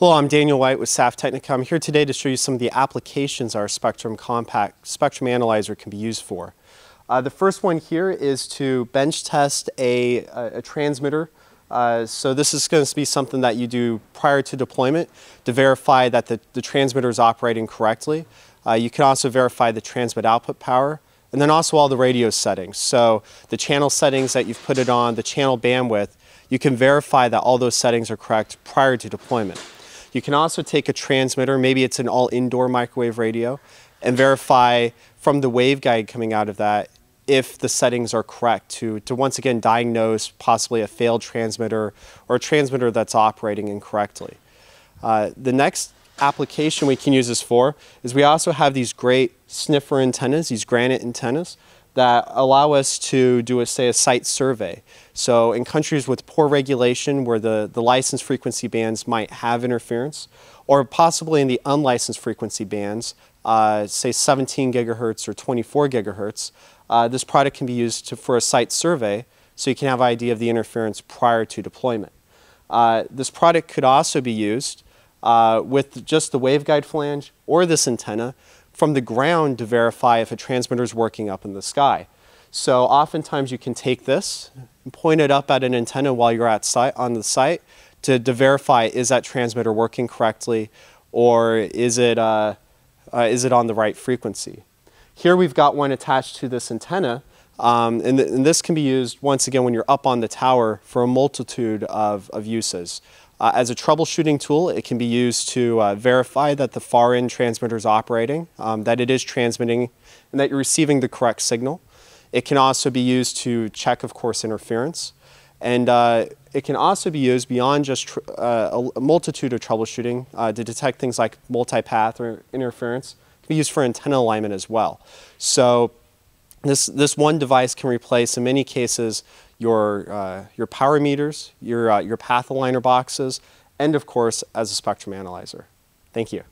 Hello, I'm Daniel White with SAF Tehnika. I'm here today to show you some of the applications our Spectrum Compact Spectrum Analyzer can be used for. Uh, the first one here is to bench test a, a, a transmitter. Uh, so this is going to be something that you do prior to deployment to verify that the, the transmitter is operating correctly. Uh, you can also verify the transmit output power and then also all the radio settings. So the channel settings that you've put it on, the channel bandwidth, you can verify that all those settings are correct prior to deployment. You can also take a transmitter, maybe it's an all indoor microwave radio, and verify from the waveguide coming out of that if the settings are correct to, to once again diagnose possibly a failed transmitter or a transmitter that's operating incorrectly. Uh, the next application we can use this for is we also have these great sniffer antennas, these granite antennas that allow us to do a, say, a site survey. So in countries with poor regulation where the, the licensed frequency bands might have interference, or possibly in the unlicensed frequency bands, uh, say 17 gigahertz or 24 gigahertz, uh, this product can be used to, for a site survey so you can have an idea of the interference prior to deployment. Uh, this product could also be used uh, with just the waveguide flange or this antenna from the ground to verify if a transmitter is working up in the sky. So oftentimes you can take this and point it up at an antenna while you're at site, on the site to, to verify is that transmitter working correctly or is it, uh, uh, is it on the right frequency. Here we've got one attached to this antenna um, and, th and, this can be used once again when you're up on the tower for a multitude of, of uses. Uh, as a troubleshooting tool, it can be used to uh, verify that the far end transmitter is operating, um, that it is transmitting, and that you're receiving the correct signal. It can also be used to check, of course, interference. And uh, it can also be used beyond just uh, a multitude of troubleshooting uh, to detect things like multipath or interference. It can be used for antenna alignment as well. So this, this one device can replace, in many cases, your, uh, your power meters, your, uh, your path aligner boxes, and of course, as a spectrum analyzer. Thank you.